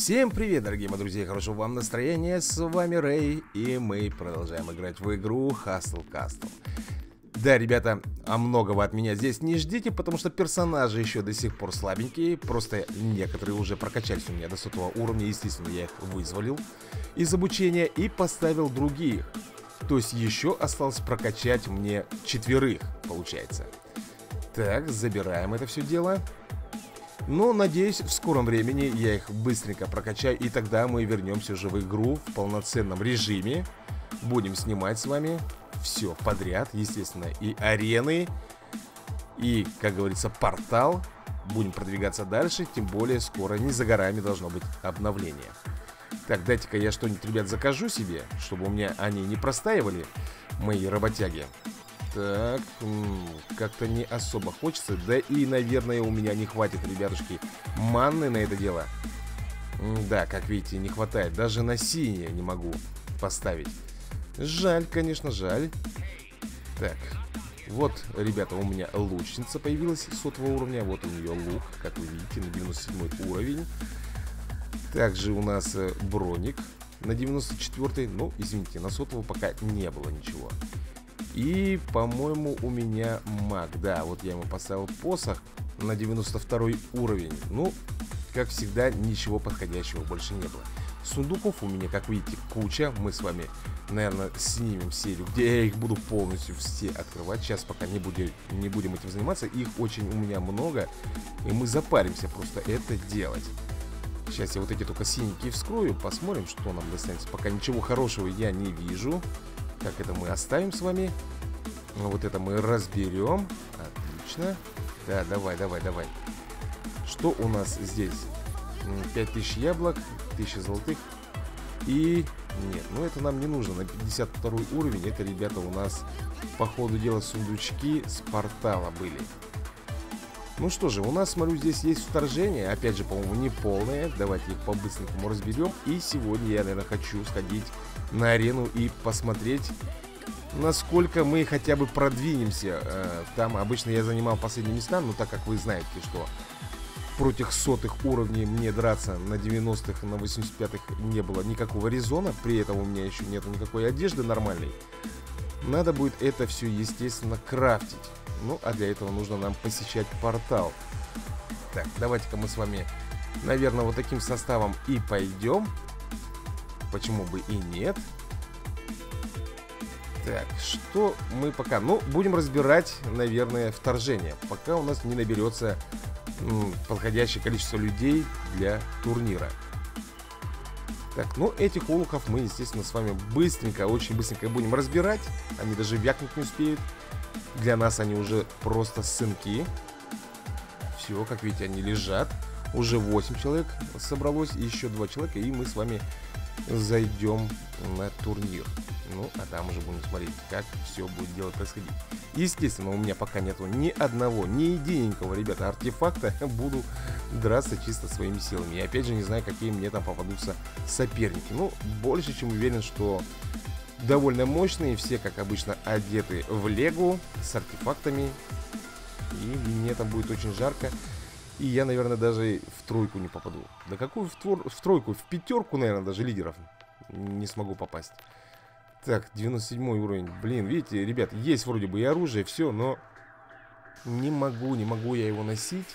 Всем привет, дорогие мои друзья, хорошего вам настроения, с вами Рэй, и мы продолжаем играть в игру Hustle Castle. Да, ребята, а многого от меня здесь не ждите, потому что персонажи еще до сих пор слабенькие, просто некоторые уже прокачались у меня до сотого уровня, естественно, я их вызволил из обучения и поставил других. То есть еще осталось прокачать мне четверых, получается. Так, забираем это все дело. Но, надеюсь, в скором времени я их быстренько прокачаю, и тогда мы вернемся уже в игру в полноценном режиме. Будем снимать с вами все подряд, естественно, и арены, и, как говорится, портал. Будем продвигаться дальше, тем более скоро, не за горами должно быть обновление. Так, дайте-ка я что-нибудь, ребят, закажу себе, чтобы у меня они не простаивали, мои работяги. Так, как-то не особо хочется. Да и, наверное, у меня не хватит, ребятушки, манны на это дело. Да, как видите, не хватает. Даже на синее не могу поставить. Жаль, конечно, жаль. Так, вот, ребята, у меня лучница появилась сотого уровня. Вот у нее лук, как вы видите, на 97 уровень. Также у нас э, броник на 94 Ну, извините, на сотого пока не было ничего. И, по-моему, у меня маг. Да, вот я ему поставил посох на 92 уровень. Ну, как всегда, ничего подходящего больше не было. Сундуков у меня, как видите, куча. Мы с вами, наверное, снимем серию, где я их буду полностью все открывать. Сейчас пока не будем, не будем этим заниматься. Их очень у меня много. И мы запаримся просто это делать. Сейчас я вот эти только синенькие вскрою. Посмотрим, что нам достанется. Пока ничего хорошего я не вижу. Так, это мы оставим с вами. Вот это мы разберем. Отлично. Да, давай, давай, давай. Что у нас здесь? 5000 яблок, 1000 золотых. И... Нет, ну это нам не нужно. На 52 уровень это, ребята, у нас по ходу дела сундучки с портала были. Ну что же, у нас, смотрю, здесь есть вторжение. Опять же, по-моему, не полное. Давайте их по-быстренькому разберем. И сегодня я, наверное, хочу сходить на арену и посмотреть, насколько мы хотя бы продвинемся. Э, там обычно я занимал последние места, но так как вы знаете, что против сотых уровней мне драться на 90-х, на 85-х не было никакого резона. При этом у меня еще нет никакой одежды нормальной. Надо будет это все, естественно, крафтить. Ну, а для этого нужно нам посещать портал. Так, давайте-ка мы с вами, наверное, вот таким составом и пойдем. Почему бы и нет? Так, что мы пока... Ну, будем разбирать, наверное, вторжение. Пока у нас не наберется подходящее количество людей для турнира. Так, ну этих олухов мы, естественно, с вами быстренько, очень быстренько будем разбирать. Они даже вякнуть не успеют. Для нас они уже просто сынки. Все, как видите, они лежат. Уже 8 человек собралось, еще 2 человека, и мы с вами зайдем на турнир. Ну, а там уже будем смотреть, как все будет дело происходить. Естественно, у меня пока нету ни одного, ни единенького, ребята, артефакта. Буду драться чисто своими силами. И опять же, не знаю, какие мне там попадутся соперники. Ну, больше чем уверен, что довольно мощные, все, как обычно, одеты в легу с артефактами. И мне там будет очень жарко. И я, наверное, даже в тройку не попаду. Да какую в, твор... в тройку? В пятерку, наверное, даже лидеров не смогу попасть. Так, 97 уровень. Блин, видите, ребят, есть вроде бы и оружие, все, но не могу, не могу я его носить,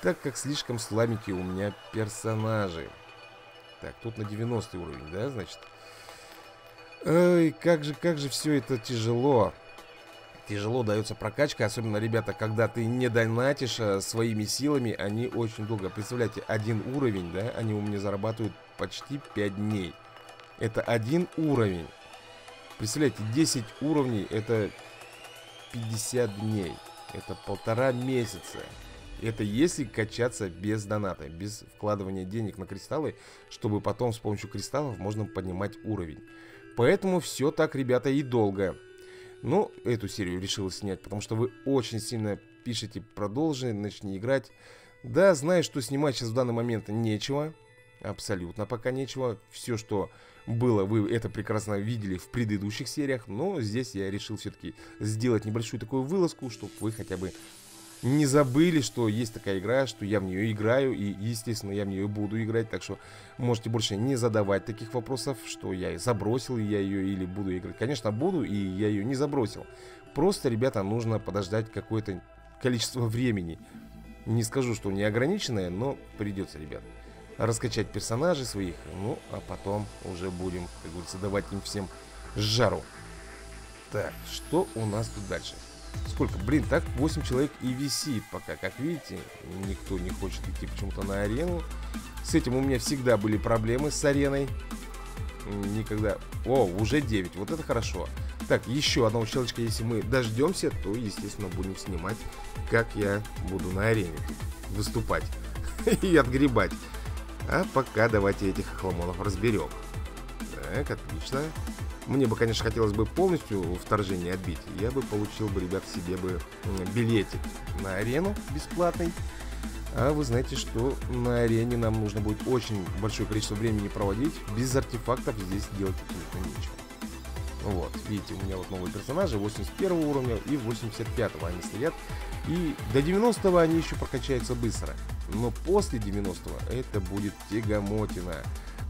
так как слишком слабенькие у меня персонажи. Так, тут на 90 уровень, да, значит? Ой, как же, как же все это тяжело. Тяжело дается прокачка, особенно, ребята, когда ты не донатишь а, своими силами, они очень долго. Представляете, один уровень, да, они у меня зарабатывают почти 5 дней. Это один уровень. Представляете, 10 уровней это 50 дней. Это полтора месяца. Это если качаться без доната, без вкладывания денег на кристаллы, чтобы потом с помощью кристаллов можно поднимать уровень. Поэтому все так, ребята, и долго. Но эту серию решил снять, потому что вы очень сильно пишете «продолжи», «начни играть». Да, знаю, что снимать сейчас в данный момент нечего. Абсолютно пока нечего. Все, что было, вы это прекрасно видели в предыдущих сериях. Но здесь я решил все-таки сделать небольшую такую вылазку, чтобы вы хотя бы не забыли, что есть такая игра, что я в нее играю, и, естественно, я в нее буду играть, так что можете больше не задавать таких вопросов, что я забросил я ее или буду играть. Конечно, буду, и я ее не забросил. Просто, ребята, нужно подождать какое-то количество времени. Не скажу, что неограниченное, но придется, ребят. Раскачать персонажей своих, ну, а потом уже будем, как говорится, давать им всем жару. Так, что у нас тут дальше? Сколько? Блин, так 8 человек и висит пока. Как видите, никто не хочет идти почему-то на арену. С этим у меня всегда были проблемы с ареной. Никогда... О, уже 9. Вот это хорошо. Так, еще одного человечка, если мы дождемся, то, естественно, будем снимать, как я буду на арене выступать и отгребать. А пока давайте этих хламонов разберем. Так, отлично. Мне бы, конечно, хотелось бы полностью вторжение отбить. Я бы получил бы, ребят, себе бы билетик на арену бесплатный. А вы знаете, что на арене нам нужно будет очень большое количество времени проводить. Без артефактов здесь делать абсолютно нечего. Вот, видите, у меня вот новые персонажи 81 уровня и 85 они стоят. И до 90 они еще прокачаются быстро. Но после 90 это будет тягомотина.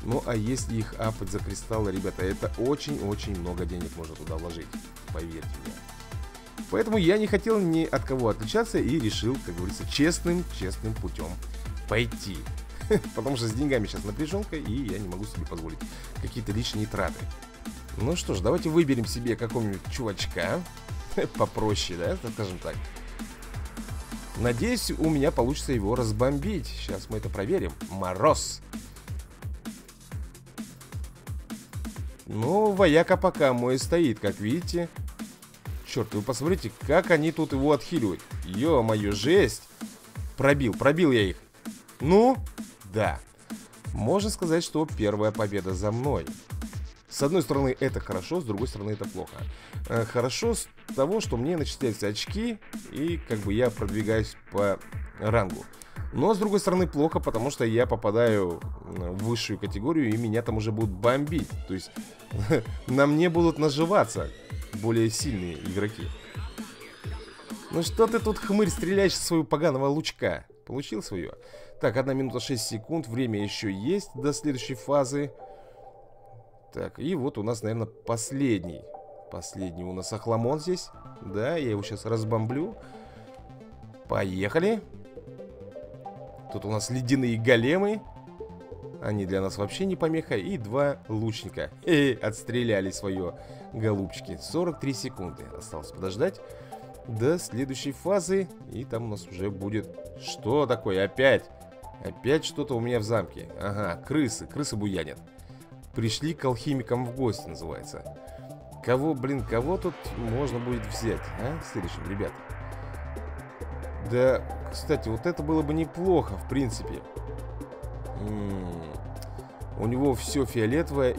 Ну а если их апать за кристаллы, ребята, это очень-очень много денег можно туда вложить. Поверьте мне. Поэтому я не хотел ни от кого отличаться и решил, как говорится, честным, честным путем пойти. Потому что с деньгами сейчас напряженка, и я не могу себе позволить какие-то лишние траты. Ну что ж, давайте выберем себе какого-нибудь чувачка. Попроще, да, скажем так. Надеюсь, у меня получится его разбомбить. Сейчас мы это проверим. Мороз. Ну, вояка пока мой стоит, как видите. Черт, вы посмотрите, как они тут его отхиливают. Ё-моё, жесть. Пробил, пробил я их. Ну, да. Можно сказать, что первая победа за мной. С одной стороны, это хорошо, с другой стороны, это плохо. Э, хорошо с того, что мне начисляются очки, и как бы я продвигаюсь по рангу. Но, с другой стороны, плохо, потому что я попадаю в высшую категорию, и меня там уже будут бомбить. То есть, на мне будут наживаться более сильные игроки. Ну что ты тут, хмырь, стреляешь в свою поганого лучка? Получил свое? Так, 1 минута 6 секунд, время еще есть до следующей фазы. Так, и вот у нас, наверное, последний. Последний у нас Ахламон здесь. Да, я его сейчас разбомблю. Поехали. Тут у нас ледяные големы. Они для нас вообще не помеха. И два лучника. И отстреляли свое, голубчики. 43 секунды. Осталось подождать до следующей фазы. И там у нас уже будет... Что такое? Опять? Опять что-то у меня в замке. Ага, крысы. Крысы буянят. Пришли к алхимикам в гости, называется. Кого, блин, кого тут можно будет взять, а? Следующим, ребят. Да, кстати, вот это было бы неплохо, в принципе. М -м -м. У него все фиолетовое.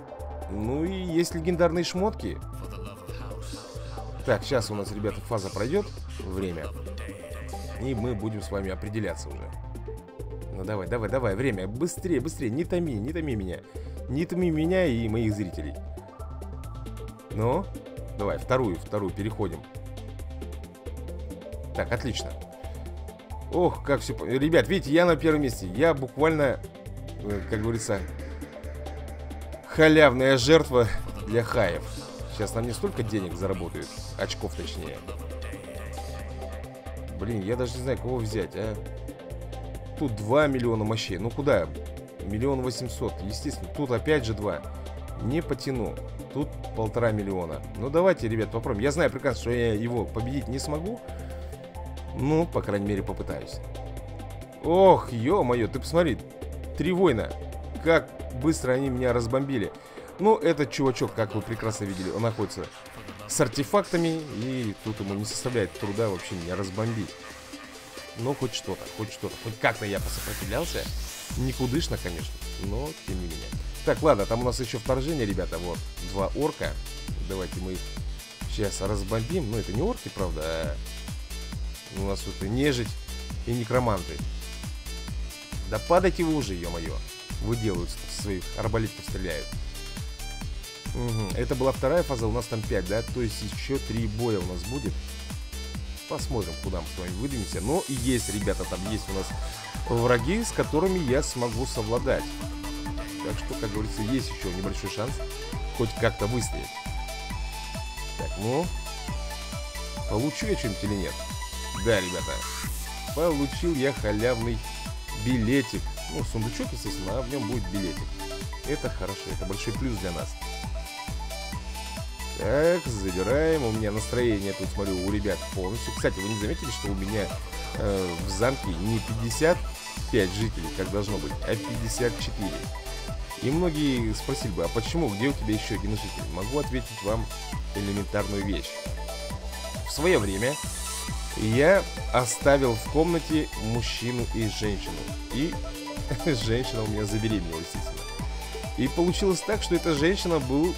Ну и есть легендарные шмотки. Так, сейчас у нас, ребята, фаза пройдет. Время. И мы будем с вами определяться уже. Ну давай, давай, давай, время. Быстрее, быстрее. Не томи, не томи меня. Не томи меня и моих зрителей. Ну, давай, вторую, вторую, переходим. Так, отлично. Ох, как все... Ребят, видите, я на первом месте. Я буквально, э, как говорится, халявная жертва для хаев. Сейчас нам не столько денег заработают. Очков, точнее. Блин, я даже не знаю, кого взять, а. Тут 2 миллиона мощей. Ну куда? Миллион восемьсот. Естественно, тут опять же два. Не потяну. Тут полтора миллиона. Ну давайте, ребят, попробуем. Я знаю прекрасно, что я его победить не смогу. Ну, по крайней мере, попытаюсь. Ох, ё-моё, ты посмотри. Три воина. Как быстро они меня разбомбили. Ну, этот чувачок, как вы прекрасно видели, он находится с артефактами. И тут ему не составляет труда вообще меня разбомбить. Но хоть что-то, хоть что-то. Хоть как-то я посопротивлялся. Никудышно, конечно, но тем не менее. Так, ладно, там у нас еще вторжение, ребята. Вот, два орка. Давайте мы их сейчас разбомбим. Ну, это не орки, правда, а у нас тут и нежить, и некроманты. Да падайте вы уже, ё-моё. Выделывают своих арбалетов, стреляют. Угу. Это была вторая фаза, у нас там 5, да? То есть еще три боя у нас будет. Посмотрим, куда мы с вами выдвинемся. Но есть, ребята, там есть у нас враги, с которыми я смогу совладать. Так что, как говорится, есть еще небольшой шанс хоть как-то выстоять. Так, ну... Получу я что-нибудь или нет? Да, ребята. Получил я халявный билетик. Ну, сундучок, естественно, а в нем будет билетик. Это хорошо, это большой плюс для нас. Так, забираем. У меня настроение тут, смотрю, у ребят полностью. Кстати, вы не заметили, что у меня э, в замке не 55 жителей, как должно быть, а 54. И многие спросили бы, а почему, где у тебя еще один житель? Могу ответить вам элементарную вещь. В свое время я оставил в комнате мужчину и женщину. И женщина у меня забеременела, естественно. И получилось так, что эта женщина был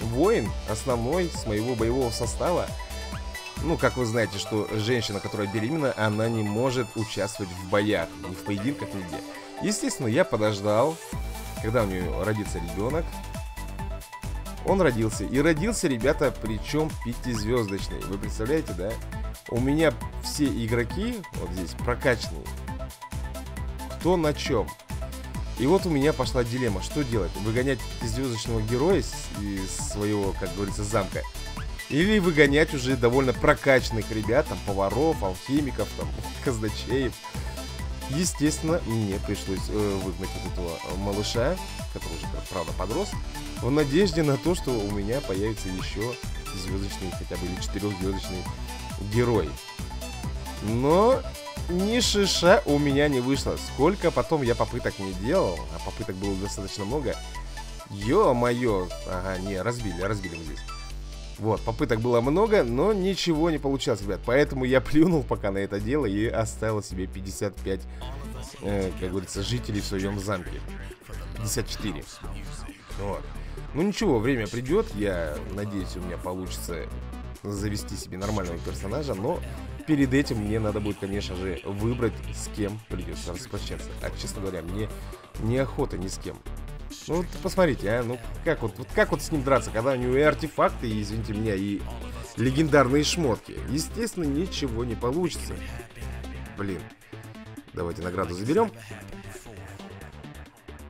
воин основной с моего боевого состава. Ну, как вы знаете, что женщина, которая беременна, она не может участвовать в боях, ни в поединках, нигде. Естественно, я подождал, когда у нее родится ребенок. Он родился. И родился, ребята, причем пятизвездочный. Вы представляете, да? У меня все игроки, вот здесь, прокачанные. Кто на чем? И вот у меня пошла дилемма, что делать? Выгонять звездочного героя из, своего, как говорится, замка? Или выгонять уже довольно прокачанных ребят, там, поваров, алхимиков, там, казначеев? Естественно, мне пришлось э, выгнать вот этого малыша, который уже, правда, подрос, в надежде на то, что у меня появится еще звездочный, хотя бы или четырехзвездочный герой. Но ни шиша у меня не вышло. Сколько потом я попыток не делал, а попыток было достаточно много. Ё-моё. Ага, не, разбили, разбили мы здесь. Вот, попыток было много, но ничего не получалось, ребят. Поэтому я плюнул пока на это дело и оставил себе 55, э, как говорится, жителей в своем замке. 54. Вот. Ну ничего, время придет. Я надеюсь, у меня получится завести себе нормального персонажа, но перед этим мне надо будет, конечно же, выбрать, с кем придется распрощаться. А, честно говоря, мне неохота ни с кем. Ну вот посмотрите, а, ну как вот, вот как вот с ним драться, когда у него и артефакты, и, извините меня, и легендарные шмотки. Естественно, ничего не получится. Блин. Давайте награду заберем.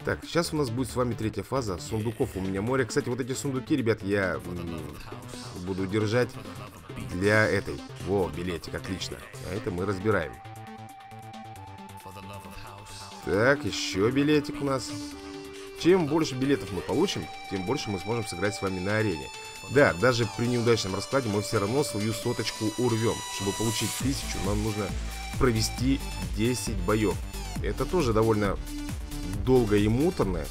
Так, сейчас у нас будет с вами третья фаза. Сундуков у меня море. Кстати, вот эти сундуки, ребят, я буду держать для этой. Во, билетик, отлично. А это мы разбираем. Так, еще билетик у нас. Чем больше билетов мы получим, тем больше мы сможем сыграть с вами на арене. Да, даже при неудачном раскладе мы все равно свою соточку урвем. Чтобы получить тысячу, нам нужно провести 10 боев. Это тоже довольно долго и муторно.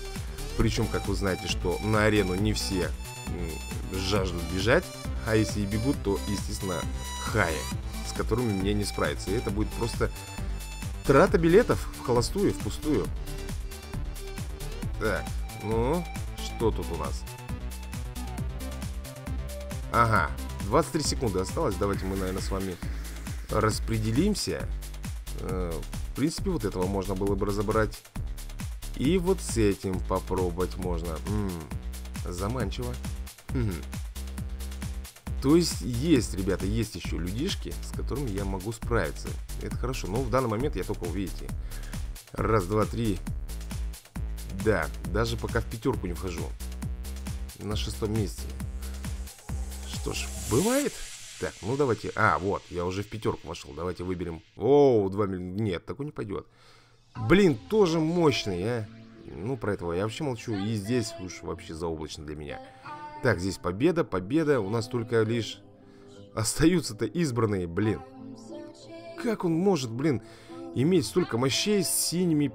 Причем, как вы знаете, что на арену не все жаждут бежать. А если и бегут, то, естественно, хаи, с которыми мне не справиться. И это будет просто трата билетов в холостую, в пустую. Так, ну, что тут у нас? Ага, 23 секунды осталось. Давайте мы, наверное, с вами распределимся. Э, в принципе, вот этого можно было бы разобрать. И вот с этим попробовать можно. М -м, заманчиво. Хм. То есть есть, ребята, есть еще людишки, с которыми я могу справиться. Это хорошо. Но в данный момент я только, увидите. Раз, два, три. Да, даже пока в пятерку не вхожу. На шестом месте. Что ж, бывает. Так, ну давайте. А, вот, я уже в пятерку вошел. Давайте выберем. О, 2 миллиона. Нет, такой не пойдет. Блин, тоже мощный, а. Ну, про этого я вообще молчу. И здесь уж вообще заоблачно для меня. Так, здесь победа, победа. У нас только лишь остаются-то избранные, блин. Как он может, блин, иметь столько мощей с синими,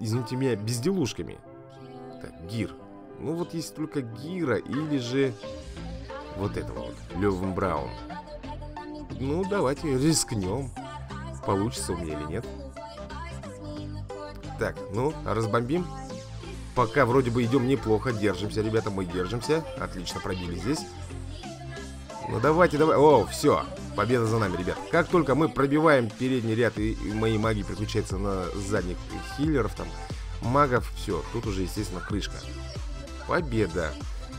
извините меня, безделушками? Так, Гир. Ну вот есть только Гира или же вот этого вот, Левым Браун. Ну, давайте рискнем. Получится у меня или нет. Так, ну, разбомбим. Пока вроде бы идем неплохо, держимся, ребята, мы держимся. Отлично пробили здесь. Ну давайте, давай. О, все, победа за нами, ребят. Как только мы пробиваем передний ряд и, мои маги переключаются на задних хиллеров, там, магов, все, тут уже, естественно, крышка. Победа.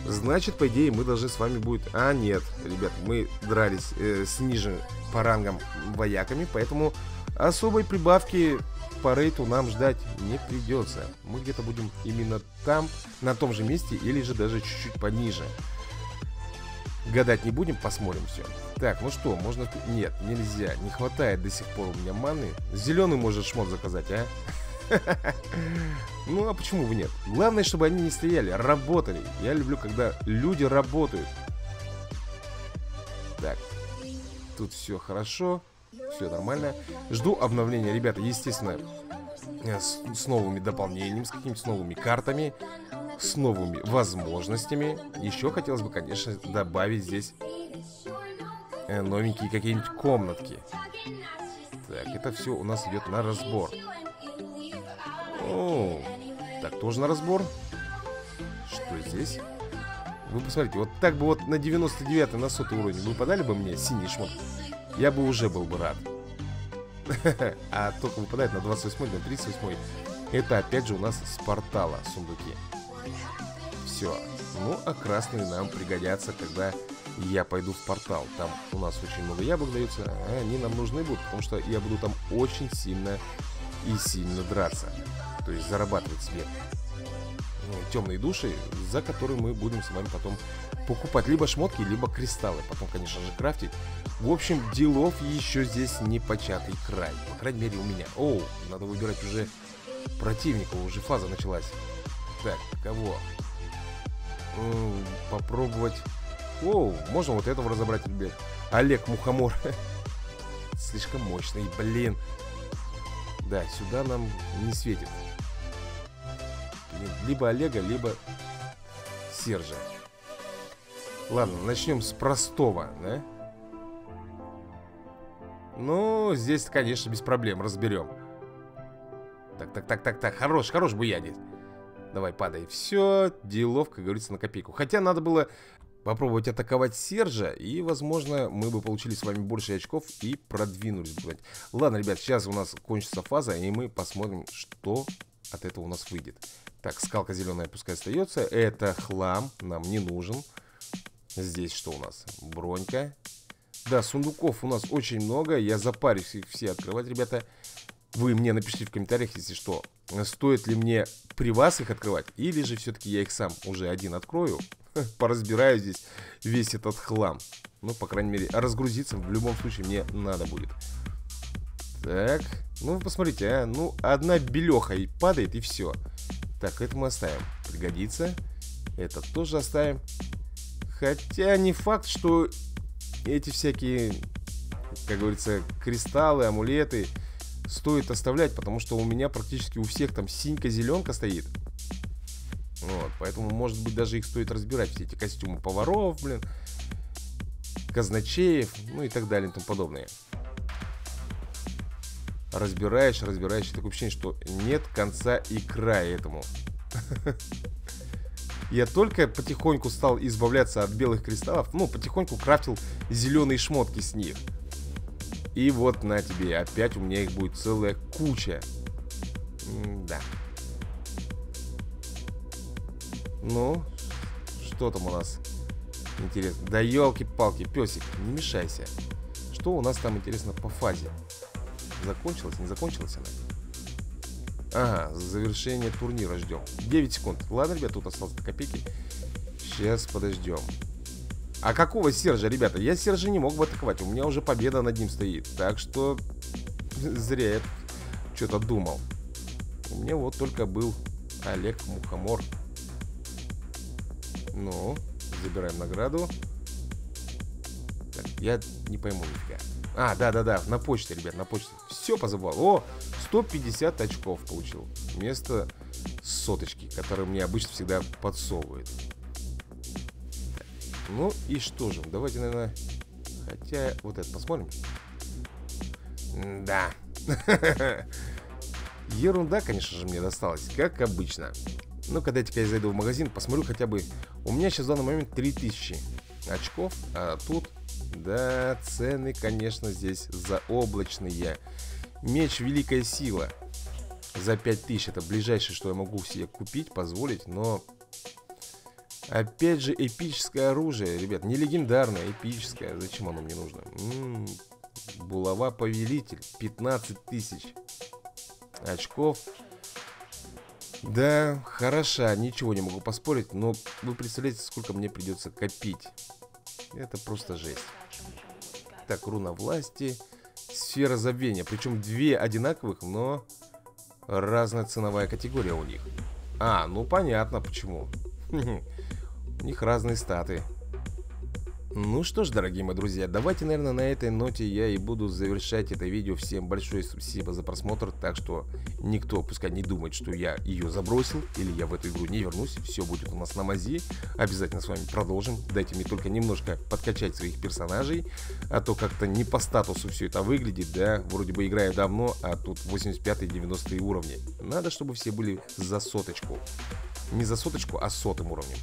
Значит, по идее, мы должны с вами будет... А, нет, ребят, мы дрались э, с ниже по рангам вояками, поэтому особой прибавки по рейту нам ждать не придется. Мы где-то будем именно там, на том же месте, или же даже чуть-чуть пониже. Гадать не будем, посмотрим все. Так, ну что, можно... Нет, нельзя, не хватает до сих пор у меня маны. Зеленый может шмот заказать, а? Ну, а почему бы нет? Главное, чтобы они не стояли, работали. Я люблю, когда люди работают. Так, тут все хорошо, все нормально. Жду обновления, ребята, естественно, э, с, с новыми дополнениями, с какими-то новыми картами, с новыми возможностями. Еще хотелось бы, конечно, добавить здесь э, новенькие какие-нибудь комнатки. Так, это все у нас идет на разбор. О, так, тоже на разбор. Что здесь? Вы посмотрите, вот так бы вот на 99 на 100 уровень вы подали бы мне синий шмот, я бы уже был бы рад. А только выпадает на 28 на 38 Это опять же у нас с портала сундуки. Все. Ну, а красные нам пригодятся, когда я пойду в портал. Там у нас очень много яблок даются, а они нам нужны будут, потому что я буду там очень сильно и сильно драться то есть зарабатывать себе ну, темные души, за которые мы будем с вами потом покупать либо шмотки, либо кристаллы. Потом, конечно же, крафтить. В общем, делов еще здесь не початый край. По крайней мере, у меня. Оу, надо выбирать уже противника, уже фаза началась. Так, кого? Попробовать... Оу, можно вот этого разобрать, ребят. Олег Мухомор. Слишком мощный, блин. Да, сюда нам не светит либо Олега, либо Сержа. Ладно, начнем с простого, да? Ну, здесь, конечно, без проблем, разберем. Так, так, так, так, так, хорош, хорош буянец. Давай, падай. Все, делов, как говорится, на копейку. Хотя надо было попробовать атаковать Сержа, и, возможно, мы бы получили с вами больше очков и продвинулись. Ладно, ребят, сейчас у нас кончится фаза, и мы посмотрим, что от этого у нас выйдет. Так, скалка зеленая пускай остается. Это хлам, нам не нужен. Здесь что у нас? Бронька. Да, сундуков у нас очень много. Я запарюсь их все открывать, ребята. Вы мне напишите в комментариях, если что. Стоит ли мне при вас их открывать? Или же все-таки я их сам уже один открою. Поразбираю здесь весь этот хлам. Ну, по крайней мере, разгрузиться в любом случае мне надо будет. Так, ну вы посмотрите, а. Ну, одна белеха и падает, и все. Так, это мы оставим. Пригодится. Это тоже оставим. Хотя не факт, что эти всякие, как говорится, кристаллы, амулеты стоит оставлять, потому что у меня практически у всех там синька-зеленка стоит. Вот, поэтому, может быть, даже их стоит разбирать. Все эти костюмы поваров, блин, казначеев, ну и так далее и тому подобное разбираешь, разбираешь, и такое ощущение, что нет конца и края этому. Я только потихоньку стал избавляться от белых кристаллов, ну, потихоньку крафтил зеленые шмотки с них. И вот на тебе, опять у меня их будет целая куча. М да. Ну, что там у нас? Интересно. Да елки-палки, песик, не мешайся. Что у нас там интересно по фазе? Закончилась? Не закончилась она? Ага, завершение турнира ждем. 9 секунд. Ладно, ребят, тут осталось копейки. Сейчас подождем. А какого Сержа, ребята? Я Сержа не мог бы атаковать. У меня уже победа над ним стоит. Так что зря я что-то думал. У меня вот только был Олег Мухомор. Ну, забираем награду Я не пойму нифига а, да-да-да, на почте, ребят, на почте. Все позабывал. О, 150 очков получил. Вместо соточки, которую мне обычно всегда подсовывают. Ну и что же, давайте, наверное... Хотя, вот это посмотрим. Да. Ерунда, конечно же, мне досталась, как обычно. Ну, когда я зайду в магазин, посмотрю хотя бы... У меня сейчас в данный момент 3000 очков, а тут да, цены, конечно, здесь заоблачные. Меч Великая Сила за 5000. Это ближайшее, что я могу себе купить, позволить, но... Опять же, эпическое оружие, ребят, не легендарное, эпическое. Зачем оно мне нужно? М -м -м, булава повелитель, 15 тысяч очков. Да, хороша, ничего не могу поспорить, но вы представляете, сколько мне придется копить. Это просто жесть. Так, руна власти, сфера забвения. Причем две одинаковых, но разная ценовая категория у них. А, ну понятно почему. У них разные статы. Ну что ж, дорогие мои друзья, давайте, наверное, на этой ноте я и буду завершать это видео. Всем большое спасибо за просмотр, так что никто пускай не думает, что я ее забросил или я в эту игру не вернусь. Все будет у нас на мази. Обязательно с вами продолжим. Дайте мне только немножко подкачать своих персонажей, а то как-то не по статусу все это выглядит, да. Вроде бы играю давно, а тут 85-90 уровни. Надо, чтобы все были за соточку. Не за соточку, а сотым уровнем.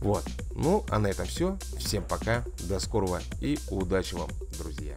Вот. Ну, а на этом все. Всем пока, до скорого и удачи вам, друзья.